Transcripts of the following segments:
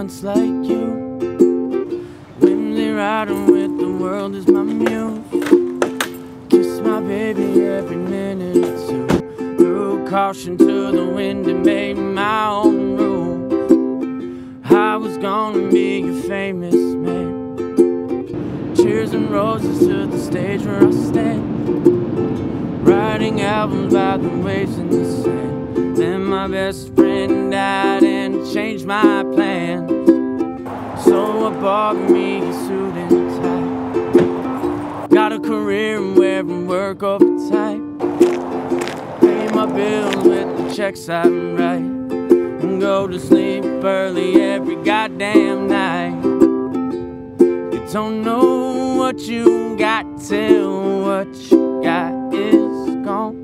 once like you. Whimsy riding with the world is my muse. Kiss my baby every minute or two. Threw caution to the wind and made my own rule. I was gonna be a famous man. Cheers and roses to the stage where I stand. Writing albums about the waves in the sand. Then my best friend died changed my plan. So I bought me a suit and tie. Got a career in wearing work overtime. Pay my bills with the checks I write. And go to sleep early every goddamn night. You don't know what you got till what you got is gone.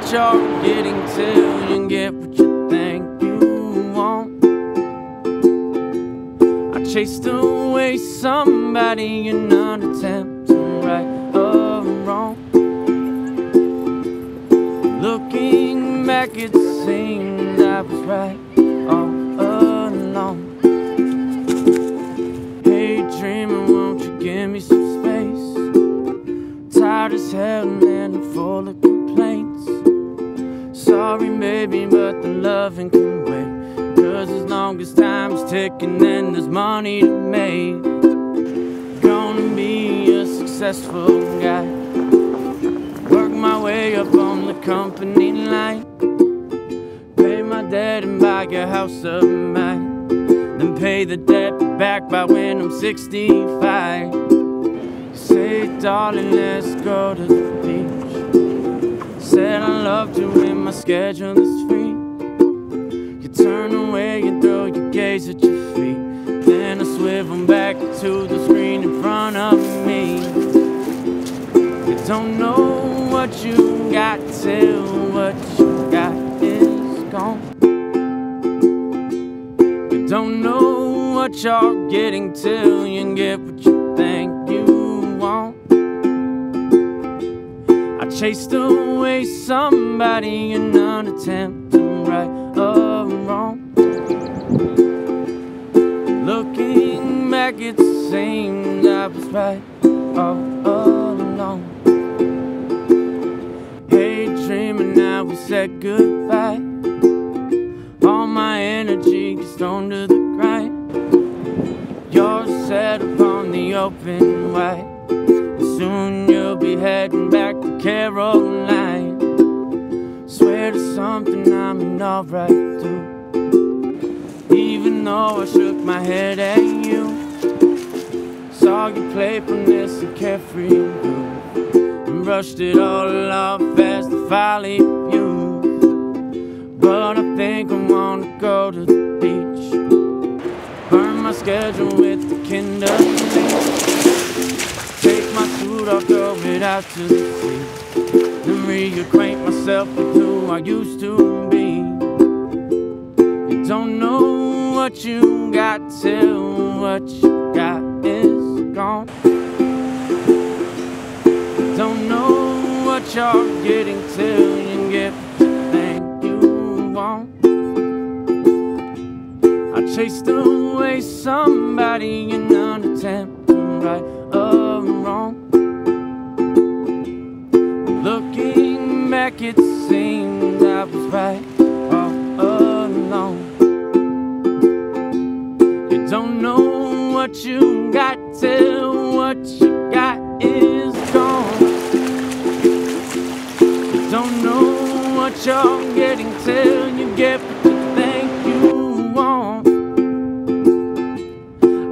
What you're getting till you get what you think you want. I chased away somebody in an attempt to right a wrong. Looking back, it seemed I was right Cause as long as time's ticking, then there's money to make. Gonna be a successful guy. Work my way up on the company line. Pay my debt and buy a house of mine. Then pay the debt back by when I'm 65. Say, darling, let's go to the beach. Said I loved you when my schedule is free. You turn away and at your feet. Then I swivel back to the screen in front of me. You don't know what you got till what you got is gone. You don't know what you're getting till you get what you think you want. I chased away somebody in an attempt to right Looking back, it seemed I was right all along. Hey, dreaming now we said goodbye. All my energy gets thrown to the grind. You're set upon the open wide. Soon you'll be heading back to Caroline. Swear to something I'm in alright too. Even though I shook my head at you, saw you playfulness and carefree groove, and brushed it all off as the folly you. But I think I wanna go to the beach, burn my schedule with the Kindle. Take my suit off, throw it out to the sea. Then reacquaint myself with who I used to be. What you got till what you got is gone. Don't know what you're getting till you get you think you want. I chased away somebody in an attempt to right a wrong. Looking back, it seemed I was right you're getting till you get what you think you want.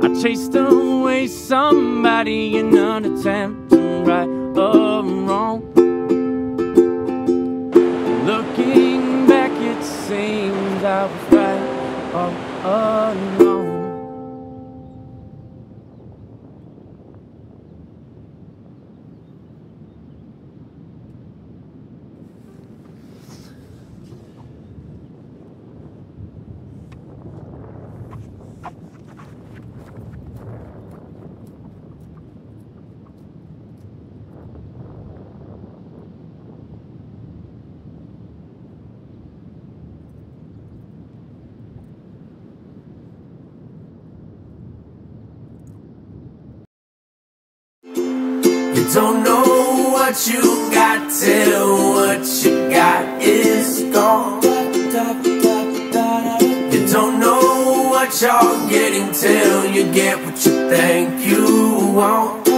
I chased away somebody in an attempt You don't know what you got till what you got is gone. You don't know what you're getting till you get what you think you want.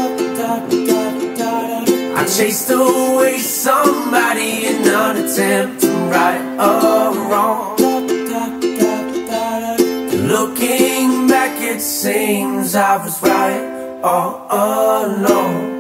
I chased away somebody in an attempt to right a wrong. Looking back, it seems I was right all along.